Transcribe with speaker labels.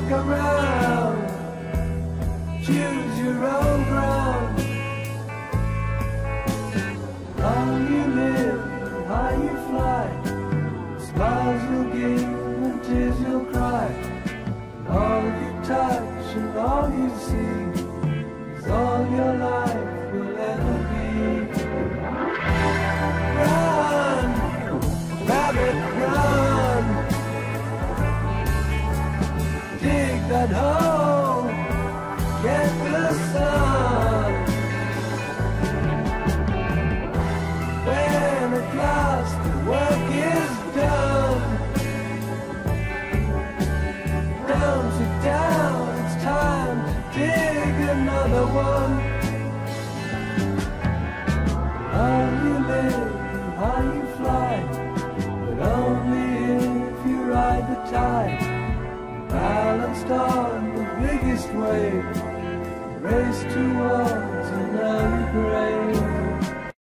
Speaker 1: Look around, choose your own ground. How you live, how you fly. Smiles you'll give and tears you'll cry. All you touch and all you see is all your life that hole, Balanced on the biggest wave, race towards an early grave.